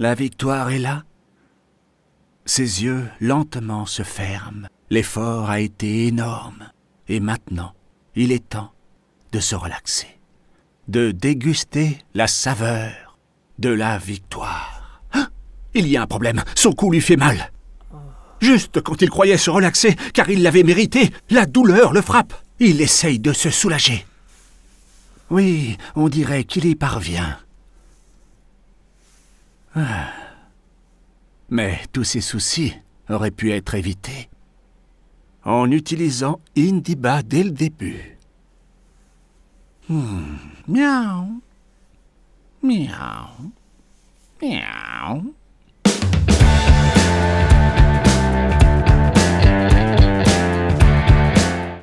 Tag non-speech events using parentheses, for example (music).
La victoire est là. Ses yeux lentement se ferment. L'effort a été énorme. Et maintenant, il est temps de se relaxer. De déguster la saveur de la victoire. Ah il y a un problème. Son cou lui fait mal. Juste quand il croyait se relaxer, car il l'avait mérité, la douleur le frappe. Il essaye de se soulager. Oui, on dirait qu'il y parvient. (sighs) Mais tous ces soucis auraient pu être évités en utilisant Indiba dès le début. Hmm. Miaou. Miaou.